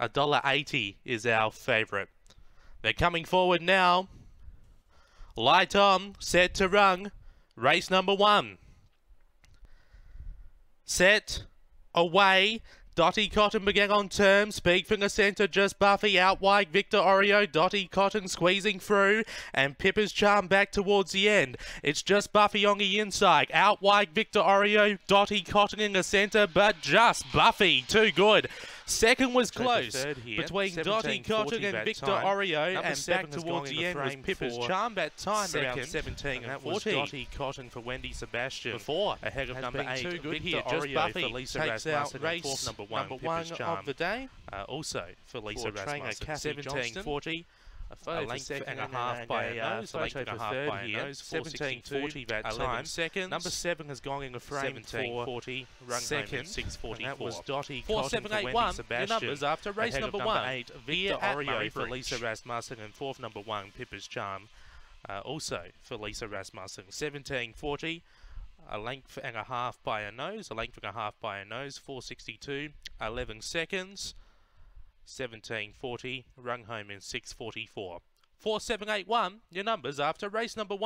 $1.80 is our favourite. They're coming forward now. Light on, set to run. Race number one. Set, away. Dotty Cotton began on term. Speak from the centre, just Buffy out wide. Victor Oreo, Dotty Cotton squeezing through, and Pippa's Charm back towards the end. It's just Buffy on the inside. Out wide, Victor Oreo, Dotty Cotton in the centre, but just Buffy. Too good. Second was close between Dotty Cotton and Victor time. Oreo, Number and back towards the the end was Pippa's Charm. That time second, around 17 and and that was 40. Dotty Cotton for Wendy Sebastian. Before, ahead of number eight. too good Victor here. Just Oreo Buffy for Lisa takes Rasmussen out race fourth number one, number Pippa's one Charm. of the day. Uh, also for Lisa For Rasmussen, Kathy 17 40. A A photo length second and a half and by a, a nose, a length photo and a for half third by a here. nose, 17 40 that 11 time. seconds. Number 7 has gone in the frame 17 for 40, run second. home 644. And that was Dotty Four, Cotton for eight, Wendy one. Your Sebastian. numbers after race number number one. eight, Victor Victor Oreo for for Lisa Lisa Rasmussen and fourth number one, Pippa's Charm. Uh, also for Lisa Rasmussen, 1740. A length and a half by a nose, a length and a half by a nose, 462, 11 seconds, 1740, rung home in 644. 4781, your numbers after race number one.